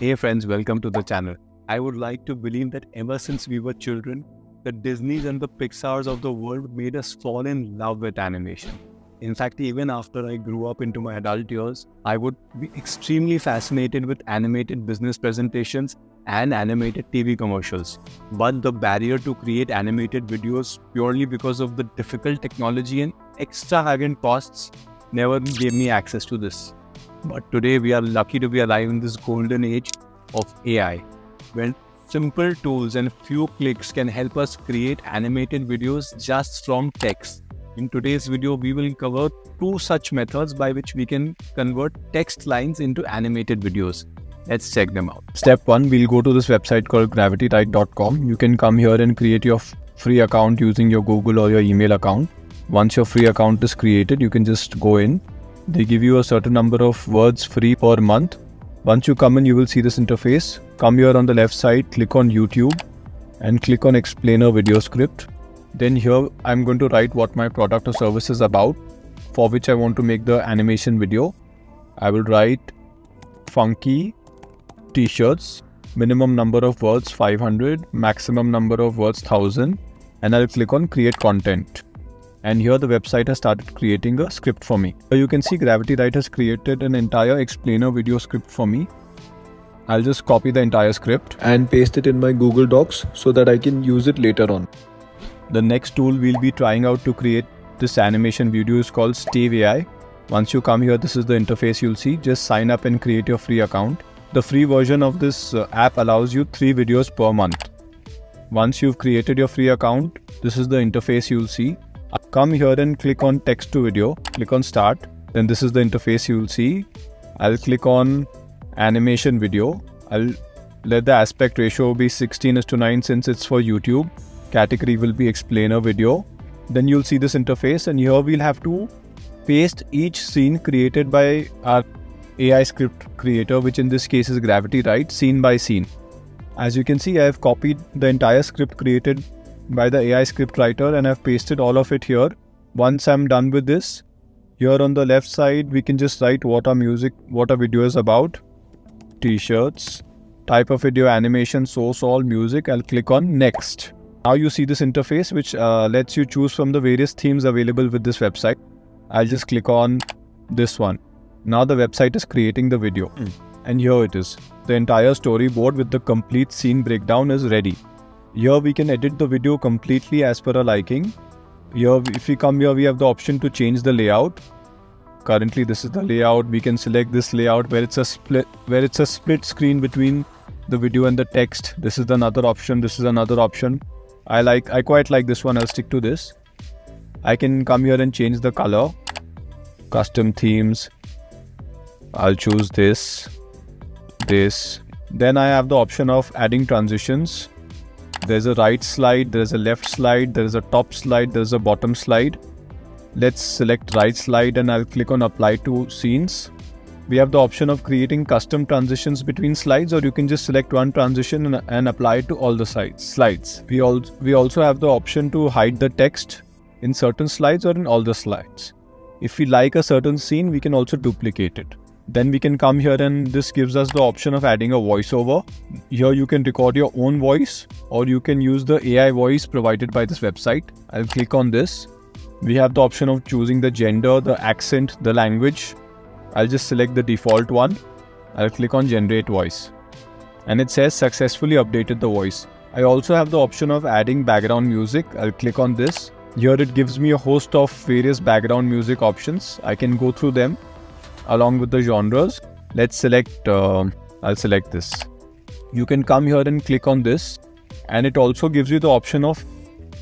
Hey friends, welcome to the channel. I would like to believe that ever since we were children, the Disneys and the Pixars of the world made us fall in love with animation. In fact, even after I grew up into my adult years, I would be extremely fascinated with animated business presentations and animated TV commercials. But the barrier to create animated videos purely because of the difficult technology and extravagant costs never gave me access to this. But today we are lucky to be alive in this golden age of AI, when simple tools and few clicks can help us create animated videos just from text. In today's video, we will cover two such methods by which we can convert text lines into animated videos. Let's check them out. Step 1, we'll go to this website called gravitywrite.com. You can come here and create your free account using your Google or your email account. Once your free account is created, you can just go in. They give you a certain number of words free per month. Once you come in, you will see this interface. Come here on the left side, click on YouTube and click on explainer video script. Then here I'm going to write what my product or service is about for which I want to make the animation video. I will write funky t-shirts, minimum number of words 500, maximum number of words 1000 and I'll click on create content. And here the website has started creating a script for me. So you can see Gravity Write has created an entire explainer video script for me. I'll just copy the entire script and paste it in my Google Docs so that I can use it later on. The next tool we'll be trying out to create this animation video is called Steve AI. Once you come here, this is the interface you'll see. Just sign up and create your free account. The free version of this uh, app allows you 3 videos per month. Once you've created your free account, this is the interface you'll see. Come here and click on text to video, click on start. Then this is the interface you'll see. I'll click on animation video. I'll let the aspect ratio be 16 is to 9 since it's for YouTube category will be explainer video. Then you'll see this interface and here we'll have to paste each scene created by our AI script creator, which in this case is Gravity Write scene by scene. As you can see, I have copied the entire script created by the AI script writer and I've pasted all of it here. Once I'm done with this, here on the left side, we can just write what our music, what our video is about. T-shirts, type of video, animation, source, all music. I'll click on next. Now you see this interface which uh, lets you choose from the various themes available with this website. I'll just click on this one. Now the website is creating the video. Mm. And here it is. The entire storyboard with the complete scene breakdown is ready. Here we can edit the video completely as per our liking. Here if we come here we have the option to change the layout. Currently this is the layout. We can select this layout where it's a split where it's a split screen between the video and the text. This is another option. This is another option. I like I quite like this one. I'll stick to this. I can come here and change the color. Custom themes. I'll choose this. This. Then I have the option of adding transitions. There's a right slide, there's a left slide, there's a top slide, there's a bottom slide. Let's select right slide and I'll click on apply to scenes we have the option of creating custom transitions between slides or you can just select one transition and, and apply it to all the sides, slides. We, al we also have the option to hide the text in certain slides or in all the slides. If we like a certain scene, we can also duplicate it. Then we can come here and this gives us the option of adding a voiceover. Here you can record your own voice or you can use the AI voice provided by this website. I'll click on this. We have the option of choosing the gender, the accent, the language, I'll just select the default one. I'll click on generate voice. And it says successfully updated the voice. I also have the option of adding background music. I'll click on this. Here it gives me a host of various background music options. I can go through them along with the genres. Let's select, uh, I'll select this. You can come here and click on this and it also gives you the option of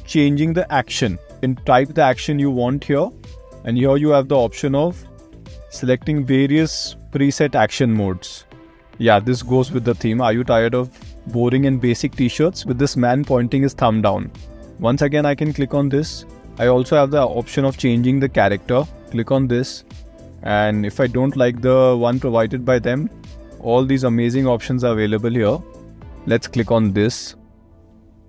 changing the action. You can type the action you want here and here you have the option of selecting various preset action modes. Yeah, this goes with the theme. Are you tired of boring and basic t-shirts with this man pointing his thumb down? Once again, I can click on this. I also have the option of changing the character. Click on this. And if I don't like the one provided by them, all these amazing options are available here. Let's click on this.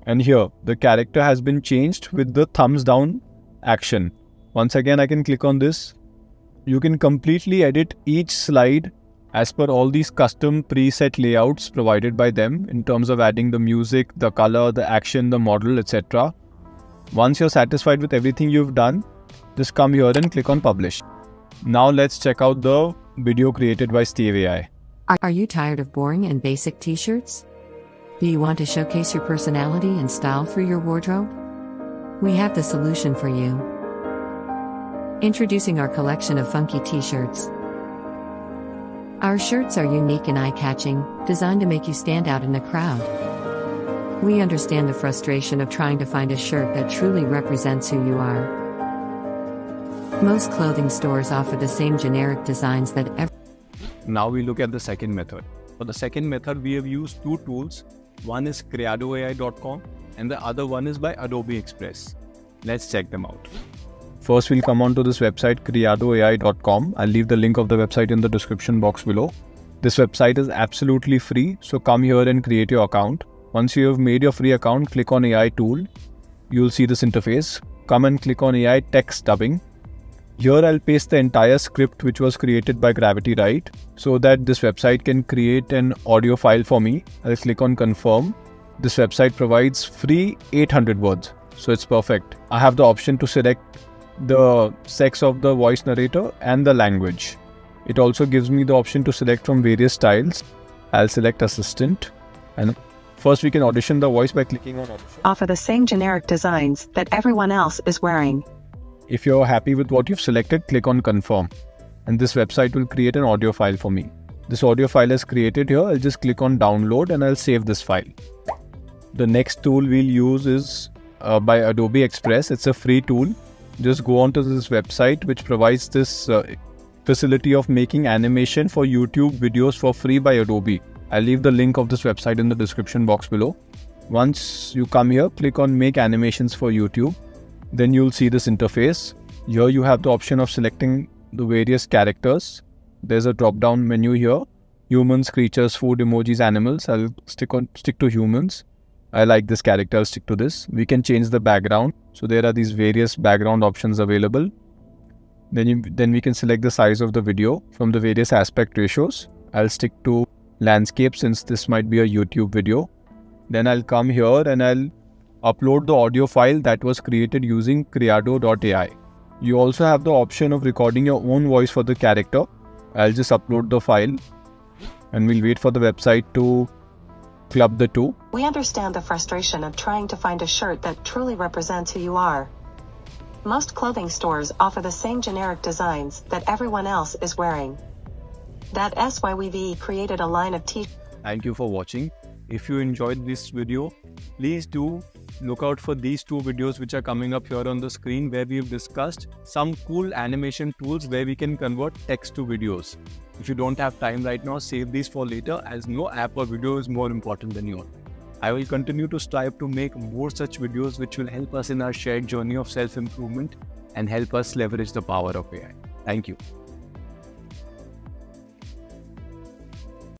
And here, the character has been changed with the thumbs down action. Once again, I can click on this you can completely edit each slide as per all these custom preset layouts provided by them in terms of adding the music, the color, the action, the model, etc. Once you're satisfied with everything you've done, just come here and click on publish. Now let's check out the video created by Steve AI. Are you tired of boring and basic t shirts? Do you want to showcase your personality and style through your wardrobe? We have the solution for you. Introducing our collection of funky t shirts. Our shirts are unique and eye catching, designed to make you stand out in the crowd. We understand the frustration of trying to find a shirt that truly represents who you are. Most clothing stores offer the same generic designs that every Now we look at the second method. For the second method, we have used two tools. One is creadoai.com and the other one is by Adobe Express. Let's check them out. First, we'll come on to this website, creadoai.com. I'll leave the link of the website in the description box below. This website is absolutely free, so come here and create your account. Once you have made your free account, click on AI tool. You'll see this interface. Come and click on AI text dubbing. Here I'll paste the entire script which was created by Gravity Write so that this website can create an audio file for me. I'll click on confirm. This website provides free 800 words, so it's perfect. I have the option to select the sex of the voice narrator and the language. It also gives me the option to select from various styles. I'll select assistant and first we can audition the voice by clicking on audition. offer the same generic designs that everyone else is wearing. If you're happy with what you've selected, click on confirm and this website will create an audio file for me. This audio file is created here. I'll just click on download and I'll save this file. The next tool we'll use is uh, by Adobe Express. It's a free tool. Just go onto this website which provides this uh, facility of making animation for YouTube videos for free by Adobe. I'll leave the link of this website in the description box below. Once you come here, click on make animations for YouTube. Then you'll see this interface. Here you have the option of selecting the various characters. There's a drop down menu here. Humans, creatures, food, emojis, animals. I'll stick on stick to humans. I like this character, I'll stick to this. We can change the background. So there are these various background options available. Then you, then we can select the size of the video from the various aspect ratios. I'll stick to landscape since this might be a YouTube video. Then I'll come here and I'll upload the audio file that was created using creado.ai. You also have the option of recording your own voice for the character. I'll just upload the file and we'll wait for the website to club the two. We understand the frustration of trying to find a shirt that truly represents who you are. Most clothing stores offer the same generic designs that everyone else is wearing. That why created a line of t Thank you for watching. If you enjoyed this video, please do look out for these two videos which are coming up here on the screen where we've discussed some cool animation tools where we can convert text to videos. If you don't have time right now, save these for later as no app or video is more important than your I will continue to strive to make more such videos which will help us in our shared journey of self improvement and help us leverage the power of AI. Thank you.